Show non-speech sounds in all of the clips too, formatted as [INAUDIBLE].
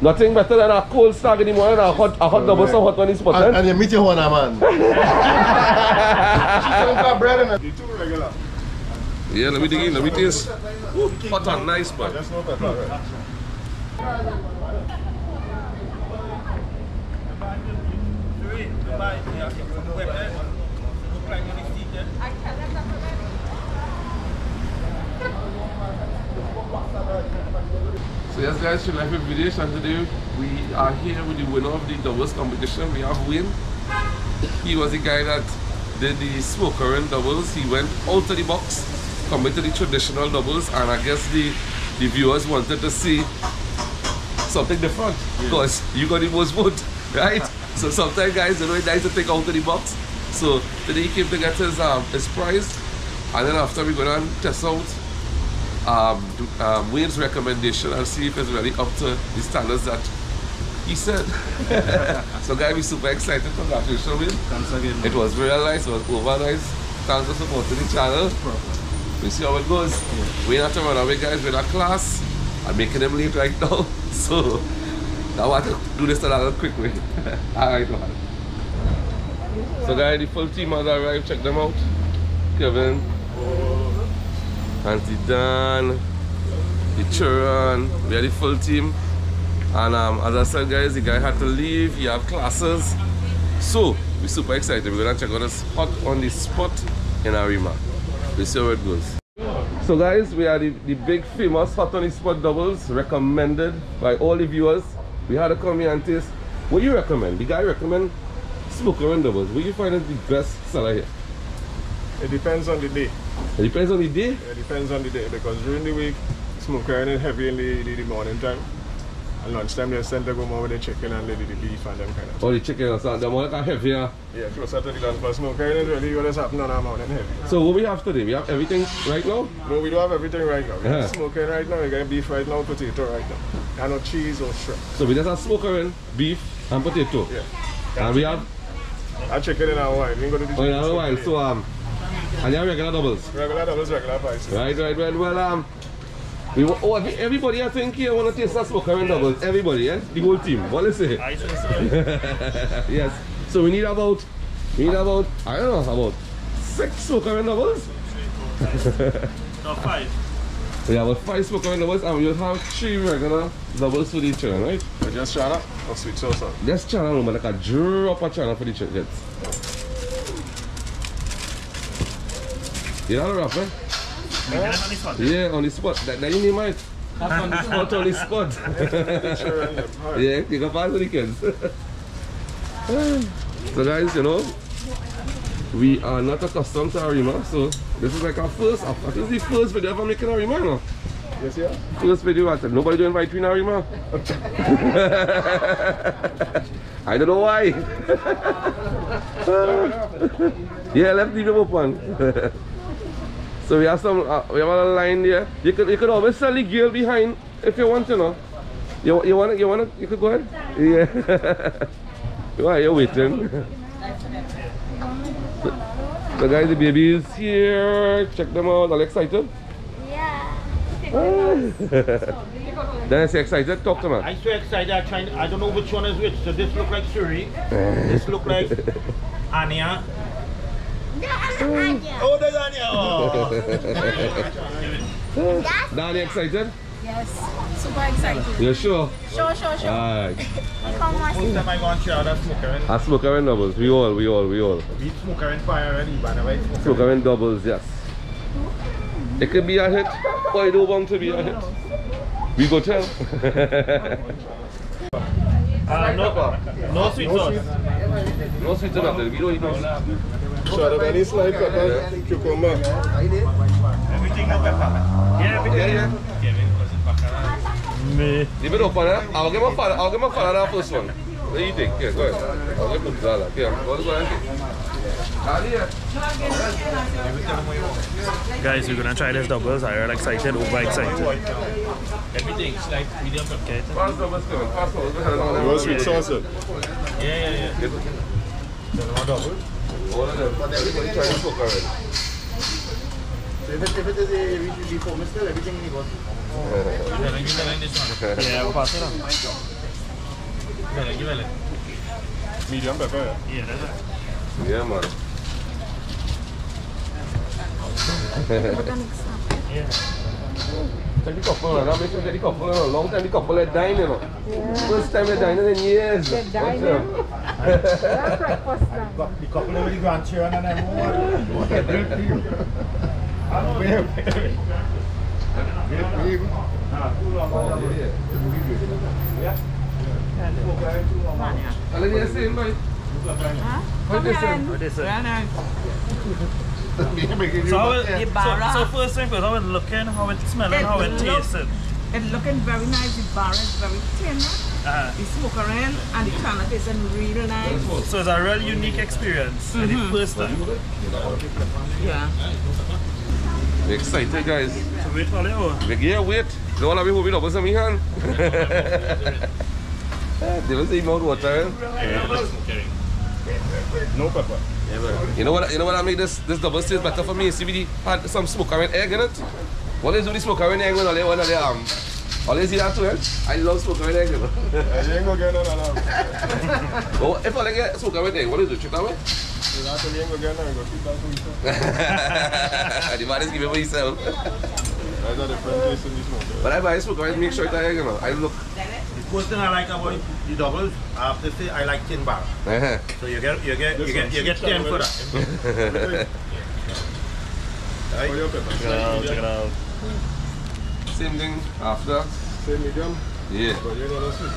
Nothing better than a cold stag in the morning and a hot, a hot double so hot on the spot. And, eh? and you meet your one, man. She got bread in it. The two regular. Yeah, let me dig in, let me taste. Ooh, hot and nice, man. Just no pepper, right? So yes guys, Trini Life Videos and today we are here with the winner of the doubles competition. We have Wayne. He was the guy that did the smoke herring doubles. He went out of the box, committed the traditional doubles and I guess the, the viewers wanted to see something different because you got the most vote, right? so sometimes guys, you know, it's nice to think out of the box. So today he came to get his, um, his prize and then after we go down test out um, um, Wayne's recommendation and see if it's really up to the standards that he said. [LAUGHS] so guys, we're super excited. Congratulations, Wayne. Thanks again. It was real nice, it was over nice. Thanks for supporting the channel. We see how it goes. We have to run away guys with our class. I'm making them late right now. [LAUGHS] So I want to do this a little quick way. [LAUGHS] Alright man. So guys, the full team has arrived. Check them out. Kevin, Auntie Dan, the children, we are the full team. And um, as I said guys, the guy had to leave, he had classes. So, we're super excited. We're gonna check out this hot on the spot in Arima. We'll see how it goes. So guys, we are the, the big famous hot on the spot doubles recommended by all the viewers. We had to come here and taste. What you recommend? The guy recommend smoke herring doubles. What you find is the best seller here? It depends on the day. It depends on the day. It depends on the day because during the week, smoke herring is heavy in the, the, the morning time. And lunchtime, they send to go more with the chicken and the, the beef and them kind of Or the chicken or something. The more like a heavier. Yeah, closer to the lunch. But smoke herring is really what is happening on our morning heavy. So what we have today? We have everything right now? No, we don't have everything right now. We Uh-huh. have smoke right now, we got beef right now, potato right now. And no cheese or shrimp. So we just have smoke herring, beef and potato. Yeah. And we have And chicken in our wine. We ain't gonna do oh, in while. today. So um and you have regular doubles. Regular doubles, regular prices. Right, right, right. Well um we, oh, everybody I think here wanna taste that smoke herring doubles. Everybody, eh? The whole team. What is [LAUGHS] it? yes. So we need about we need about I don't know about six smoke herring doubles. [LAUGHS] No, five. We have about five smoke herring doubles and we'll have three regular doubles for the children, right? So just chana or sweet sauce. This channel number like a drop a channel for the children. You know the rap, eh? Yeah, on the spot. That, that you name it. on the spot, on the spot. Sure, and them. Alright. [LAUGHS] yeah, you can pass the kids. so guys, you know, we are not accustomed to Arima, so this is like our first, I think it's the first video ever making Arima, you know. Yes, yeah? First video, I said, nobody doing right between Arima. [LAUGHS] I don't know why. [LAUGHS] yeah, let's leave it open. So we have some, uh, we have a line there. You could, you could always sell the girl behind if you want to, know. You, you want to, you want to, you could go ahead? Yeah. [LAUGHS] Why you're waiting? [LAUGHS] So guys, the baby is here. Check them out. Are you excited? Yeah. [LAUGHS] Dennis, you excited? Talk to me. I'm so excited. I'm trying. I don't know which one is which. So this look like Suri. this look like Anya. Oh, there's Anya. Oh. Dan, excited? Yes. Super excited. You sure? Sure, sure, sure. Alright. Come on. First time I go and try that smoker and I smoke and doubles. We all, we all, we all. beat smoker and fire and even right smoker. Smoke and doubles, yes. It could be a hit, or it don't want to be a hit. We go tell. [LAUGHS] Uh, no, no sweet sauce. no sweet enough. then. We don't eat no So, the any slide pepper, cucumber. Everything. Yeah, everything. Yeah, yeah. Kevin cousin bacala. Me. Leave it open, eh? I'll give my father, I'll give my father that first one. What do you think? Yeah, go ahead. I'll give him that. Yeah, go ahead. Ali, yeah. Guys, we're gonna try this doubles. I'm excited, over excited. Everything. Like medium pepper. Okay. Fast doubles, Kevin. Fast doubles. Go ahead. You want sweet sauce? Yeah, yeah, yeah. Get it. All of them. But everybody trying to smoke already. So if it, if it is a before Mr. everything he got. Give me the line, this one. Yeah, we'll pass it on. Medium pepper, yeah. Yeah, that's it. Yeah, man. Check the couple, man. That makes me check the couple. You know. Long time the couple they dine, you know. First time they dining in years. They're dining? That's breakfast now. The couple with the grandchildren and everyone. How are you saying, boy? What they saying? What is it? Making you [LAUGHS] So, how look it, at- so, so first thing first, how it looking, how it smelling, It how it look- tasting. It's looking very nice. The bar is very thin. Uh, The smoke around and the chana tasting real nice. so it's a real unique experience. and The first time. Yeah. We're excited, guys. So wait for you. We yeah, wait. The one of me who be double some hand. [LAUGHS] [LAUGHS] They will say mouth watering. No pepper. You know what? You know what? I make this this double taste better for me. CBD had some smoke and egg in it. What is with the smoke and egg when all when all they um. Always see that too, eh? I love smoke and egg. [LAUGHS] You know? I ain't gonna get none of that. [LAUGHS] oh, if I like it, smoke and egg, what is it? Check that way. That's what you ain't gonna get none. Go keep that for yourself. [LAUGHS] the man is giving for himself. That's a different taste in this smoke. But I buy smoke and make sure it's egg, you know. I look. The first thing I like about the doubles, I have to say I like tin bar. Uh-huh. So you get you get you get you get ten for that. [LAUGHS] For. Check it out, check it out. Same thing after. Say medium, Yeah. but you know no sweet.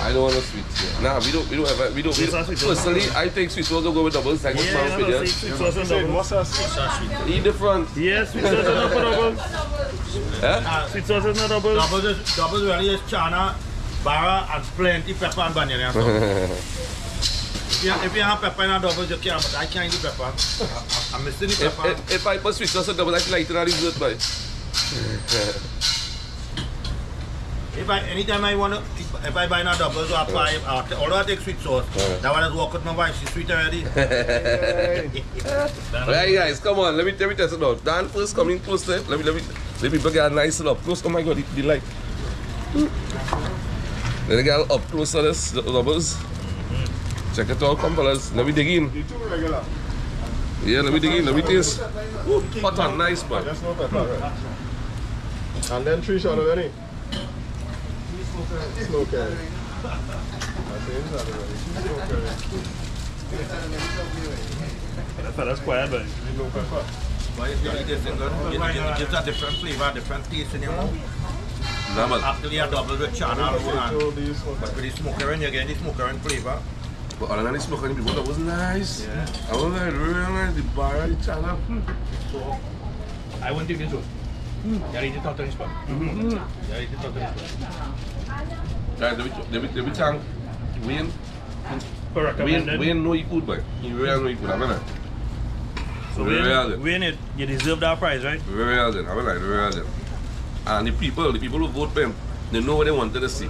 I don't want no sweet. Yeah. Nah, we don't. We don't ever. We don't. We don't that's sweet. personally, I think sweet sauce will go with doubles. Like Yeah, what's yeah, wrong no, with sweet, you? sweet sauce and Say double. what's that sweet? Eat different. Yes, sweet sauce is not for double. Eh? Sweet sauce is not double. Doubles is doubles really is chana, bara and plenty pepper and banana. So if, you, if you have pepper in a doubles, you can, but I can't eat pepper. I, I'm missing the If, pepper. if, if I put sweet sauce on double, I feel like it's not dessert, boy. [LAUGHS] If I anytime I want to, if I buy a doubles or five, uh, although I take sweet sauce, that one is walk with my wife. She's sweet already. [LAUGHS] Alright, guys, come on. Let me let me test it out. Dan first coming close to it. Let me let me let me get a nice up close. Oh my god, the, the light. Let me get up close to this the doubles. Mm-hmm. Check it out, come fellas. Let me dig in. The two regular. Yeah, let me dig in. Let me taste. Ooh, hot and nice, man. Just no pepper, right? And then three shot of any. Smoke curry. That's the inside already. That fella's quiet, but No pepper. But it's really different. It, it, it gives a different flavor, different taste in your mouth. Nah, man. Actually, a double with chana alone and So these smoke but with the smoke herring, you get the smoke herring flavor. But other than the smoke and the that was nice. Yeah. I was like, real nice. The bar, the channel. Hm. I wouldn't take this one. Need to talk hm. to this mhm. one. To talk to this one. Guys, let me let me thank Wayne. for Wayne. Wayne know he food, boy. He really know he food. I mean, like, So win, it. You deserve that prize, right? very well then. I mean, like, very well then. And the people, the people who vote for him, they know what they wanted to see.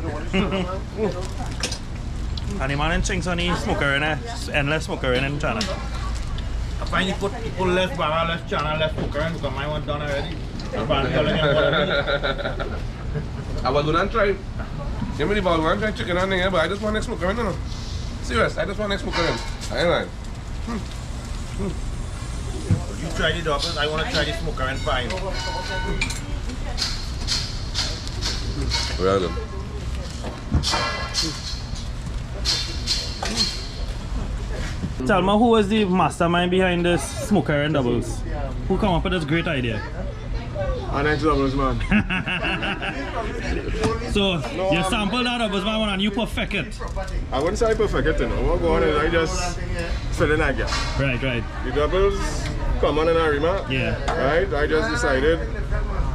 And the man in Chinks on the smoke herring it. Endless smoke herring China. I find you put, you put less bar, less chana, less smoke herring because my one done already. I'm telling you what I mean. I was gonna try. Give me the ball, I'm trying chicken and thing, but I just want next smoke herring, you know. Serious, I just want next smoke herring. I ain't lying. You try the doubles, I want to try the smoke herring fine. Well done. Tell me who was the mastermind behind this smoke herring doubles? Who come up with this great idea? And next doubles, man. [LAUGHS] So you sample that doubles man and you perfect it. I wouldn't say I perfect it, you know. What go on is I just fill in that gap. Right, right. The doubles come on in Arima. Yeah. Right? I just decided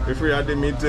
if we had the meat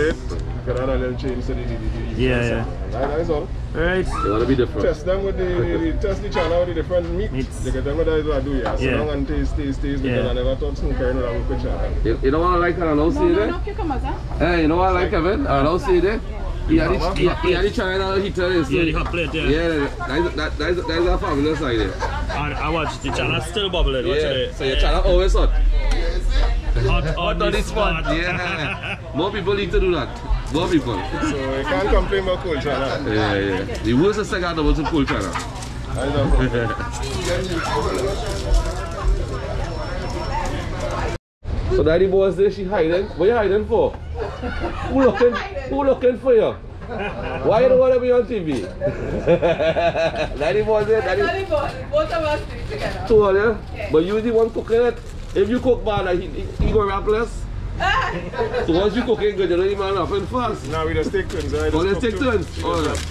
to it, we a little change to the, the, the, the Yeah, yeah. That, that's all. Right. You wanna be different. Test them with the, the, the test the channel with the different meat. Meats. You can tell me that is what I do, yeah. Sit Yeah. down and taste, taste, taste, because Yeah. I never thought smoker would have a channel. You, you know what I like and I don't see there? cucumbers, huh? Hey, you know what I like, Kevin? I don't see there. He had the, he, he had the chana heater. Yeah, the hot plate, yeah. Yeah, that is, that, that is, that is a fabulous idea. And I watch the chana still bubbling. Watch Yeah, it. so your chana always hot. Hot Hot on on the the spot. spot. Yeah. [LAUGHS] More people need to do that. More people. So you can't complain about Cold chana. Yeah, yeah. The worst cigar doubles in Cold chana. I don't know. [LAUGHS] So daddy boy there, she hiding. What you hiding for? Who looking? Who looking for you? Why you don't want to be on TV? [LAUGHS] daddy boy there, daddy. Both of us together. Two of you. But you the one cooking it. If you cook bad, he, he, he gonna rap less. So once you cooking good, you don't even rapping fast. Now we just take turns. Right? Oh, let's take turns. We Oh, just.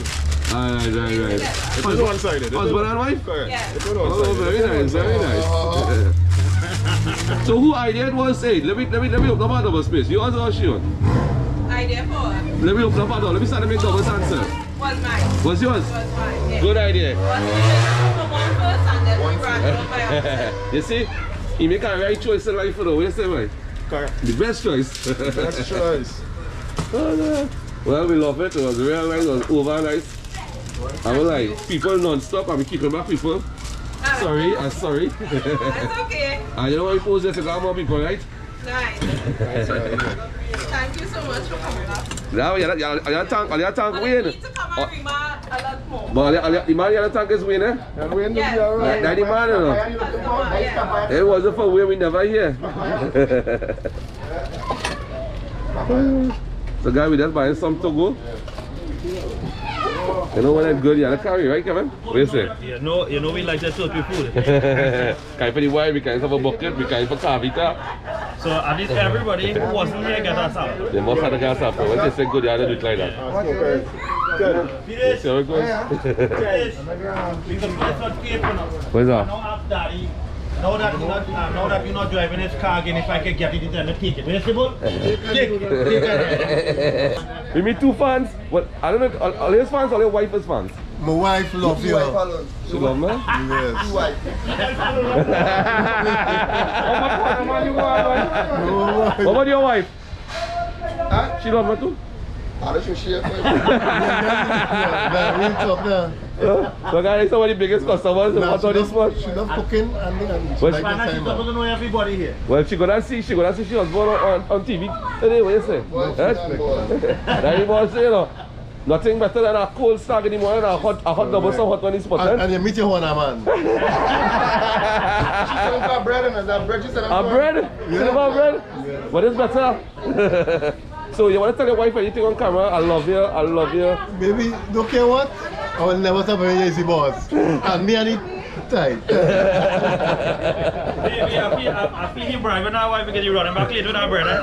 Alright, right, right. It was one-sided. It was- Husband and wife? Correct. Yeah. It was Oh, one-sided. very nice, very nice. [LAUGHS] so who ideated was say, let me let me let me open up our double space. You answer or she on? Idea for Let me open up our door. Let me start to make double oh, answer. was mine. What's yours? Was mine. Yeah. Good idea. Was for one first and then we brought it on by [LAUGHS] ourselves. you see? He make a right choice in life for the way you say right. Correct. The best choice. Best [LAUGHS] choice. Oh, no. Well, we love it. It was real nice. It was over nice. I was like, people non-stop. I'm keeping back people. Sorry, [LAUGHS] I'm sorry. That's okay. I don't want to pose this to more people, right? Nice. Thank you so much for coming up. Now, you're not, you're not tank, you're not tank But I oh. Win. need to come and remark a lot more. But the man you're not tank is win, eh? And we end up Yes. here, all right. That the man, you know. Yeah. It wasn't for win, we never hear. [LAUGHS] so, guy, we just buying some to go. You know when it's good, you have to carry, right, Kevin? What do you say? You know, you know we like that Turkey food. kind for the wine, we kind of a bucket, we kind for cavita. So at least everybody who wasn't here get us out. They must have the gas after. When they say good, you have to do it like that. Okay. Good. Finish. See how it goes? Finish. Because it's not paid for now. Where's that? Now after daddy, now that you're not, uh, now that you're not driving his car again, if I can get it in time, take it. Where's the ball? Take, take it. We meet two fans. What? I don't know. Are, are his fans or are your wife's fans? My wife loves you. She love me. Yes. [LAUGHS] [LAUGHS] What about your wife? She love me too. Very tough there. So guys, some of the biggest customers Nah, watch she on this love, one. she love cooking and, and she Well, like Find the out she's time. to know everybody here. Well, she gonna see, she gonna see she was born on, on, on TV. Today, what you say? Well, she done born. [LAUGHS] That you must say, you know, nothing better than a cold stag in the morning and a hot, a hot double some hot on the spot. And, eh? and you meet your one man. [LAUGHS] She said, "I've got bread and that bread. She said, A "I'm bread? going." Silver bread? What is better? [LAUGHS] so you want to tell your wife anything on camera? I love you, I love you. Baby, don't care what? I will never stop being you see boss. And me and it tight. Baby, I feel, I, I feel you bribing our wife because you running back late with our brother.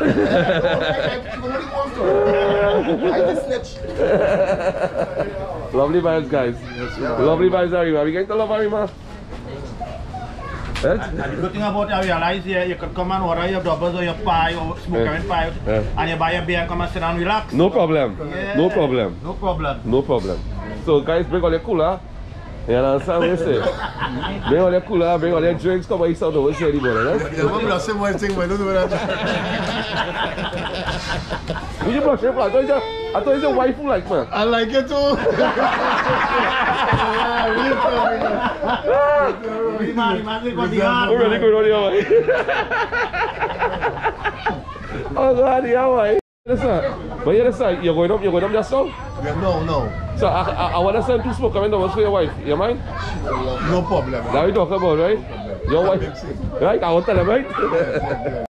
I just snitch. Lovely vibes, guys. Lovely vibes, Arima. Are we going to love Arima? Eh? And the good thing about it, I realize here, you could come and order your doubles or your pie or smoke Yeah. and pie, Yeah. and you buy a beer and come and sit down and relax. No problem. Yeah. No problem. No problem. No problem. So guys, bring all your cooler. You understand what I say? [LAUGHS] bring all your cooler, bring all your drinks, come and eat something. What's anybody, right? Yeah, but I say one thing, but I don't do that. Will you blush your flag? I thought you said- I thought you said wife who like man. I like it too. yeah, really Really man, imagine what the Oh, really good on your way. oh God, yeah, why? Listen, but you listen, you're going up, you're going up just now. Yeah, no, no. So I, I, I want to send two smoke coming down for your wife. You mind? No problem. That we talk about, right? Your wife, right? I want to tell them, right?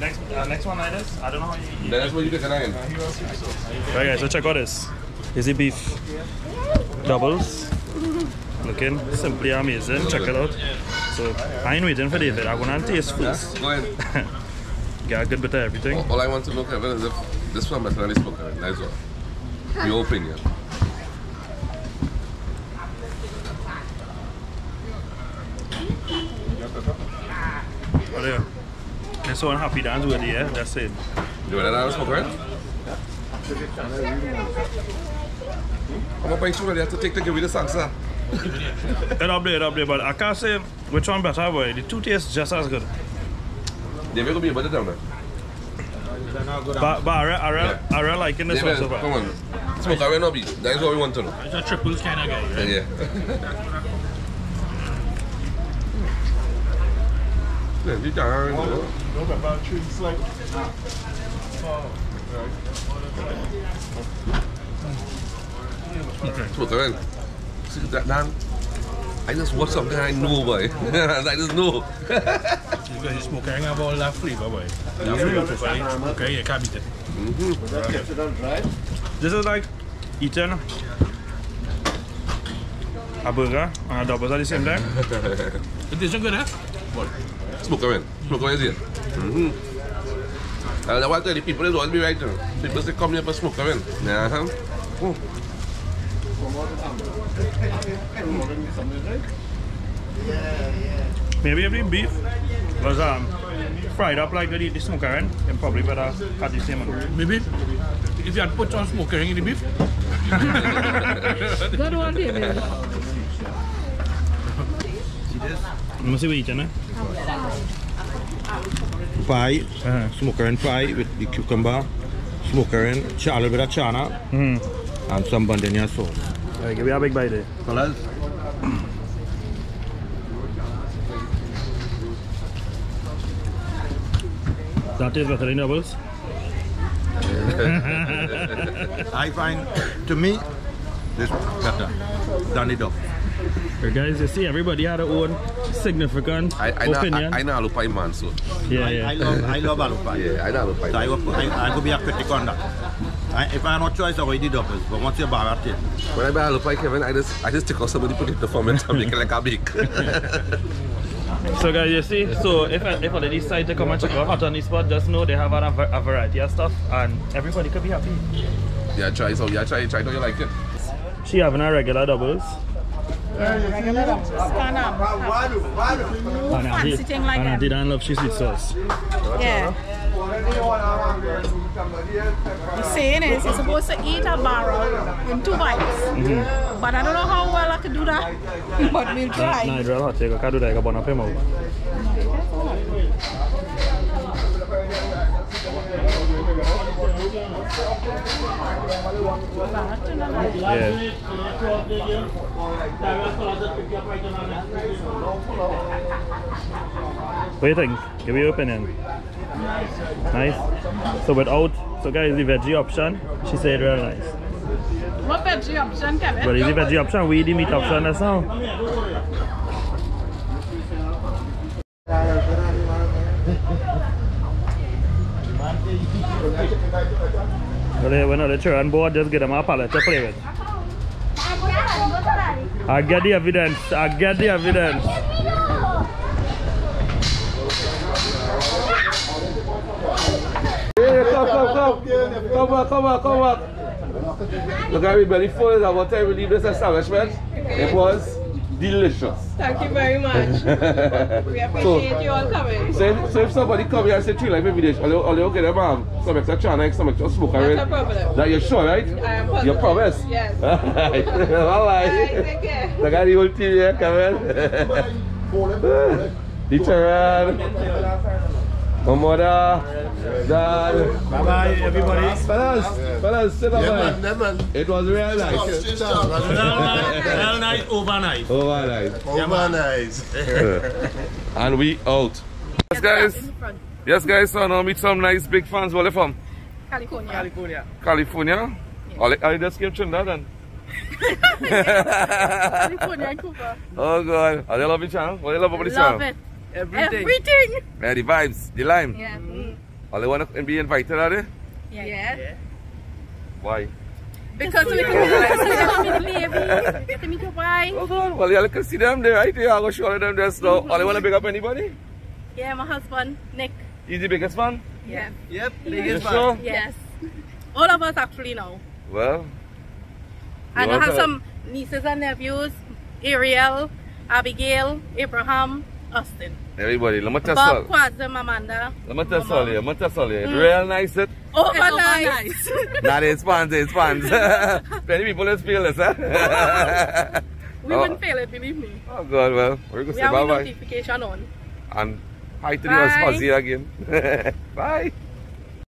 Next, uh, next one like this. I don't know how you eat. That's what you get tonight. Right guys, so check out this. Is the beef doubles. Looking simply amazing. Check it out. So I ain't waiting for David. I'm gonna taste first. Go ahead. [LAUGHS] Get a good bit of everything. All I want to know, Kevin, is if this one than this book. Nice one. Your opinion. What are you? This one happy dance with you, yeah? That's it. You want er to smoke, right? I'm going to you have to take the give me the salsa. It up there, it up there, but I can't say which one better, boy. The er two taste just as good. David will be able to down there. But, but I, re- I, re- I really liking this er one David, so far. come on. Smoke, I will not be. That is what we want to know. It's a triples kind of guy, right? Yeah. [LAUGHS] Plenty time. No pepper, three slice. Smoke around. See that Dan? I just watch something I know, boy. [LAUGHS] I just know. Because [LAUGHS] you smoke herring have all that flavor, boy. That flavor profile. Okay, you can't beat it. This is like eating a burger and a doubles at the same time. [LAUGHS] It isn't good, eh? Smoke around. Smoke around here. Mm-hmm. And I want to tell the people it always be right now. People say come here for smoke around. Yeah, huh? Mm. Maybe if the beef was um, fried up like they the smoke herring, then probably better cut the same one. Maybe if you had put some smoke herring in the beef, Good one, baby. Let me see what you're eh? pie, Uh-huh. smoke herring pie with the cucumber, smoke herring, a little bit of chana, Mm. and some bandania sauce. Alright, give me a big bite there. Colors? That is better than doubles. [LAUGHS] I find, to me, this better than it duck. Alright, guys, you see, everybody had their own significant I, I, know, opinion. I, I know alu pie man, so. yeah, I, yeah. I love, I love alu pie. [LAUGHS] Yeah, I know alu pie So I, man. go, I, I go be a critic on that. I, if I have no choice, I will eat doubles. But once you bar at it, When I buy alu pie, Kevin, I just, I just take out somebody put it the ferment and make it like a bake. [LAUGHS] So guys, you see, so if I, if I decide to come and check out Hot on the spot, just know they have a, a variety of stuff and everybody could be happy. yeah, try so. Yeah, try, try it how you like it. She having her regular doubles. Um, I did, thing like I that. did and love she sweet sauce. Yeah. The saying is you're supposed to eat a barrel in two bites. Mm-hmm. But I don't know how well I could do that. but we'll try. Nah, it's real hot. You can do that. You can burn up your mouth. Yeah. What do you think? Give me your opinion. Nice. So without, so guys, the veggie option, she said real nice. What veggie option, Kevin? But is the veggie option, we eat the meat option as. Well, when the children board, just get them a ah, pallet to play with. I get the evidence. I get the evidence. Yeah, come, come, come. Come back, come back, come back. Look at me belly full. Is that time we leave this establishment? It was delicious. Thank you very much. [LAUGHS] We appreciate you all coming. So if, so if somebody come here and say tree life every day, all you, all you get them um, some extra chana, some extra smoke Not a problem. That you sure, right? I am You promise? Yes. [LAUGHS] Alright. Alright. [LAUGHS] take care. Look at the whole team here, Kevin. the Charan. My mother, dad. bye bye, everybody. Fellas, fellas, say bye Yeah, bye. man, man. It was real nice. Well nice, well nice, overnight. Oh, nice. And we out. Yes, guys. Yes, guys. So now meet some nice big fans. Where they from? California. California. California. All I just came Trinidad then. [LAUGHS] California and Cuba. Oh God. Are they love each channel? What they love about the Love channel? it. Everything. Yeah, the vibes, the lime. Yeah. Mm. All they want to be invited, are they? Yeah. yeah. Why? Because we can meet the [LAUGHS] baby. Get to meet your wife. Oh God. Well, you can see them there, right? Yeah, I'm going to show them this now. All they want to big up anybody? Yeah, my husband, Nick. He's the biggest one? Yeah. Yep, You sure? Yes. All of us actually know. Well, And I want have to- some nieces and nephews. Ariel, Abigail, Abraham, Austin. Everybody, let me tell you. Bob, Quazim, Amanda. Let me tell you, let me tell you. It's mm. real nice, it. Oh, nice. [LAUGHS] Not it's fans, it's fans. Many [LAUGHS] people just feel this, huh? Eh? [LAUGHS] we Oh. wouldn't fail it, believe me. Oh God, well, we're going to We say have a bye bye. notification on. And hi to the Bye. Aussie again. bye.